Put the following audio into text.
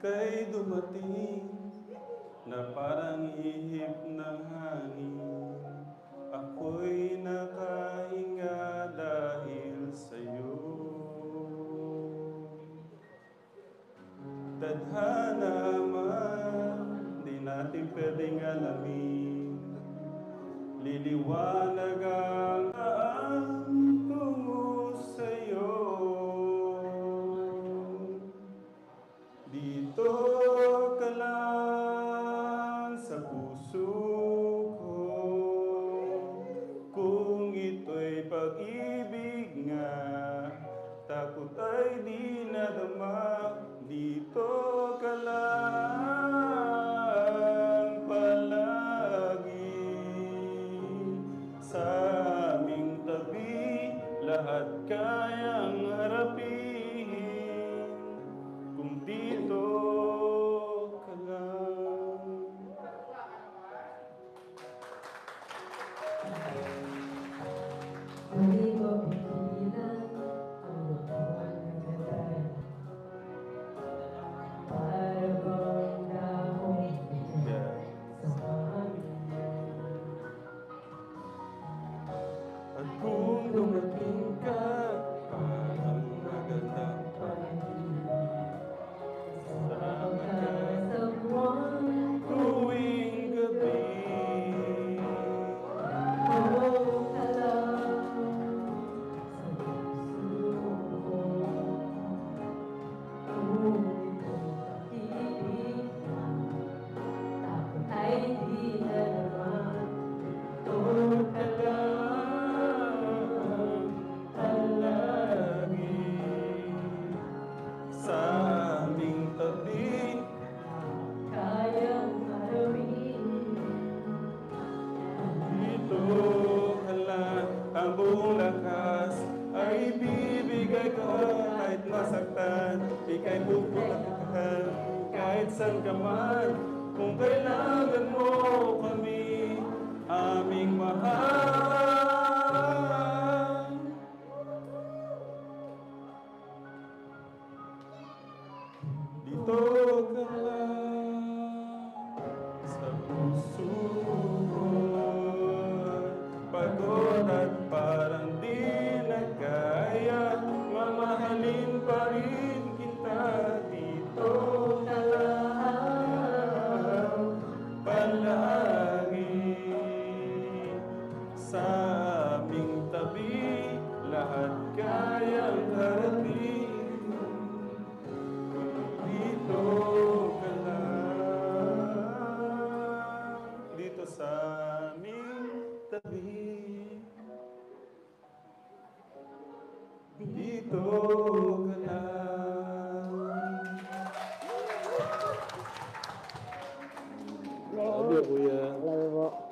kay dumating na parang ihip ng hangin. Ako'y nakahinga dahil sa'yo. Tadhana man, di natin pwedeng alamin. Liliwanag Dito ka lang sa puso ko. Kung ito'y pag-ibig nga, takot ay di nadama. Dito ka lang palagi sa aming tabi, lahat kayang Ika'y pupuntahan kahit saan ka man Kung kailangan mo kami aming mahal. Dito ka lang ditugna. Haleluya. Haleluya.